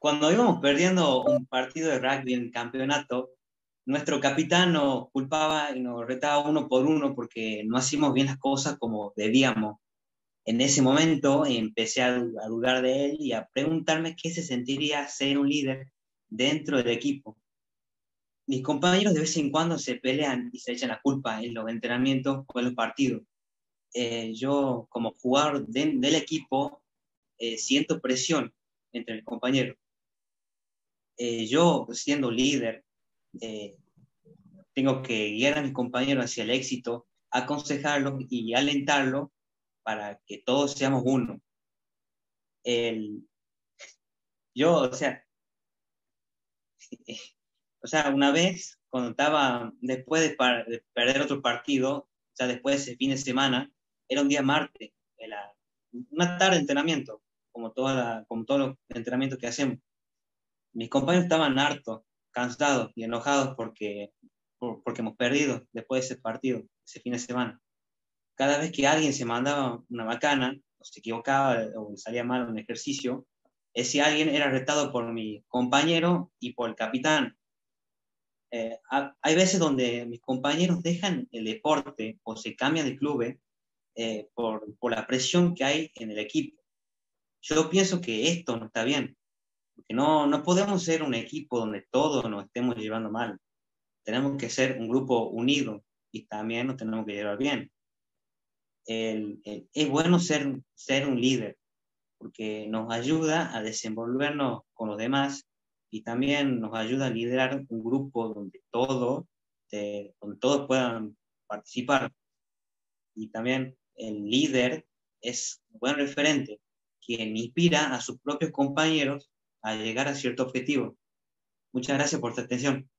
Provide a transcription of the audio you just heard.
cuando íbamos perdiendo un partido de rugby en el campeonato, nuestro capitán nos culpaba y nos retaba uno por uno porque no hacíamos bien las cosas como debíamos. En ese momento empecé a, dudar de él y a preguntarme qué se sentiría ser un líder dentro del equipo. Mis compañeros de vez en cuando se pelean y se echan la culpa en los entrenamientos o en los partidos. Eh, yo, como jugador del equipo, eh, siento presión entre mis compañeros. Eh, yo, siendo líder, tengo que guiar a mis compañeros hacia el éxito, aconsejarlos y alentarlos para que todos seamos uno. El, yo, o sea, o sea, una vez, cuando estaba, después de, perder otro partido, o sea, después de ese fin de semana, era un día martes, era una tarde de entrenamiento, como, toda como todos los entrenamientos que hacemos. Mis compañeros estaban hartos, cansados y enojados porque, porque hemos perdido después de ese partido, ese fin de semana cada vez que alguien se mandaba una bacana, o se equivocaba o salía mal un ejercicio, ese alguien era retado por mi compañero y por el capitán. Eh, hay veces donde mis compañeros dejan el deporte o se cambian de club eh, por, por, la presión que hay en el equipo. Yo pienso que esto no está bien, porque no, no podemos ser un equipo donde todos nos estemos llevando mal. Tenemos que ser un grupo unido y también nos tenemos que llevar bien es bueno ser, ser un líder, porque nos ayuda a desenvolvernos con los demás y también nos ayuda a liderar un grupo donde, todo, donde todos puedan participar. Y también el líder es un buen referente, quien inspira a sus propios compañeros a llegar a cierto objetivo. Muchas gracias por tu atención.